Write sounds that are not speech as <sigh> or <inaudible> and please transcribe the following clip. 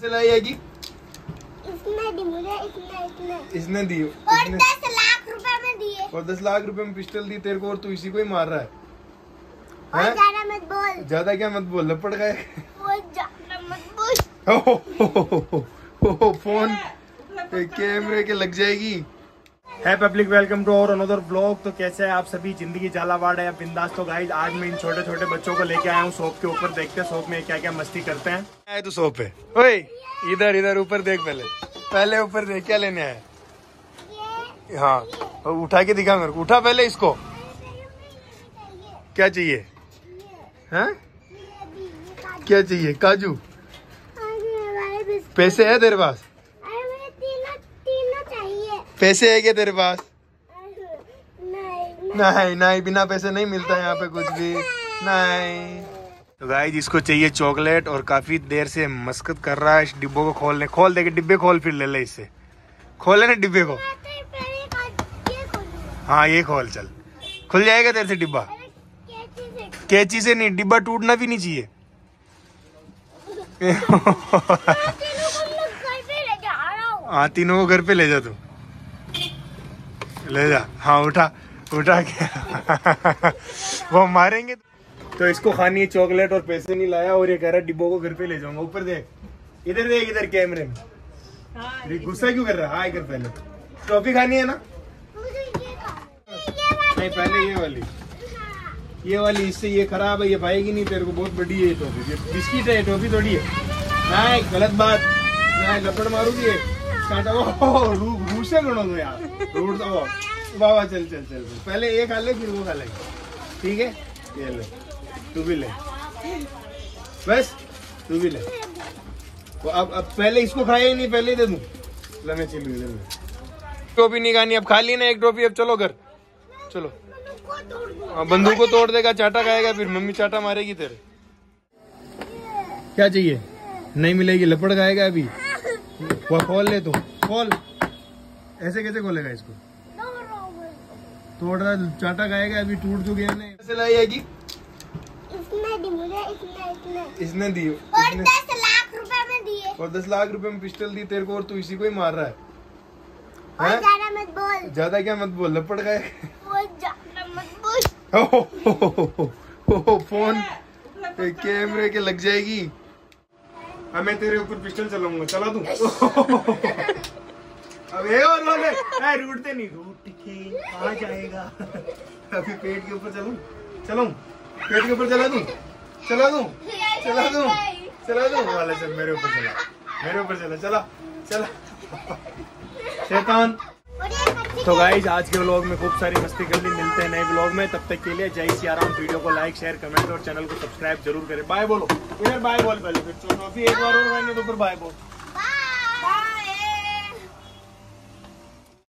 कैसे लाई आएगी इसने दी मुझे इसने इसने। इसने दी और इसने। दस लाख रुपए में दिए और दस लाख रुपए में पिस्टल दी तेरे को और तू इसी को ही मार रहा है। और ज़्यादा मत बोल। ज़्यादा क्या मत बोल लपड़ गए। मत बोल। ओ, हो, हो, हो, हो, हो, फ़ोन कैमरे के लग जाएगी। है public welcome to our another blog तो कैसे है आप सभी? ज़िंदगी झालावाड़ है। बिंदास तो गाइस आज मैं इन छोटे छोटे बच्चों को लेके आया हूँ। शॉप के ऊपर देखते हैं। शॉप में क्या क्या मस्ती करते हैं। आए तू शॉप पे? ओए इधर इधर ऊपर देख पहले। पहले ऊपर देख क्या लेने आए हाँ और उठा के दिखा मेरे को। उठा पहले इसको। क्या चाहिए? हैं? काजू क्या चाहिए? काजू। पैसे है तेरे पास अरे मुझे तीनों तीनों चाहिए पैसे है क्या तेरे पास? नहीं। नहीं नहीं बिना पैसे नहीं मिलता यहाँ पे कुछ भी। नहीं। तो गाइस इसको चाहिए चॉकलेट और काफ़ी देर से मस्कत कर रहा है इस डिब्बों को खोलने। खोल दे के डिब्बे खोल फिर ले ले इससे खोले ना डिब्बे को। हाँ ये खोल चल। खुल जाएगा तेरे से डिब्बा। कैची से नहीं डिब्बा टूटना भी नहीं चाहिए। हाँ, तीनों को हूँ। हाँ तीनों को घर पे ले जा तू। ले जा। हाँ उठा उठा के। <laughs> वो मारेंगे तो। इसको खानी है चॉकलेट और पैसे नहीं लाया और ये कह रहा है डिब्बों को घर पे ले जाऊँगा। ऊपर देख। इधर देख इधर कैमरे में। गुस्सा क्यों कर रहा है? हाँ इधर पहले। टॉफी खानी है ना? नहीं पहले ये वाली। ये वाली इससे ये खराब है ये पाएगी नहीं तेरे को बहुत बड़ी है ये टॉफी। ये बिस्किट है टॉफी थोड़ी है। नहीं गलत बात। नहीं लपड़ मारूगी गणो दो यार। दो वाह वाह चल चल चल। पहले ये खा ले फिर वो खा ठीक है? ये ले। तू भी ले। बस तू भी ले। वो अब अब पहले इसको खाया ही नहीं पहले दे दूँ। ले मैं चिल्लू इधर में। टोपी नहीं खानी अब खा ली ना एक टोपी अब चलो घर। चलो। हाँ, बंदूक को तोड़ देगा चाटा खाएगा फिर मम्मी चाटा मारेगी तेरे। क्या चाहिए? नहीं मिलेगी लपड़ खाएगा अभी। वो खोल ले तू। खोल। ऐसे कैसे खोलेगा इसको? तोड़ रहा हूँ मैं। तोड़ रहा चाटा खाएगा अभी टूट चुके हैं कैसे लाई आएगी? इसने दी मुझे इसने इसने। इसने दी। और दस लाख रुपए में दिए। और दस लाख रुपए में पिस्टल दी तेरे को और तू इसी को ही मार रहा है। ज़्यादा मत बोल। ज़्यादा क्या मत बोल लपड़ खाए? वो ज़्यादा मत बोल। हो, फ़ोन। कैमरे के लग जाएगी। अब मैं तेरे ऊपर पिस्टल चलाऊँगा चला दूँ? <laughs> अब और बोले ए, रूटते नहीं रूट के आ जाएगा। <laughs> अभी पेट के ऊपर चलूँ? चलूँ? पेट के ऊपर चला दूँ? चला दूँ? चला दूँ? चला दूँ? वाला चल मेरे ऊपर चला मेरे ऊपर चला चला चला। <laughs> शैतान। तो गाइज़ आज के ब्लॉग में खूब सारी मस्ती कर ली। मिलते हैं नए ब्लॉग में। तब तक के लिए जय सिया राम। वीडियो को लाइक शेयर कमेंट और चैनल को सब्सक्राइब ज़रूर करें। बाय बोलो। इधर बाय बोल पहले, फिर एक बार और फिर बाय बोल।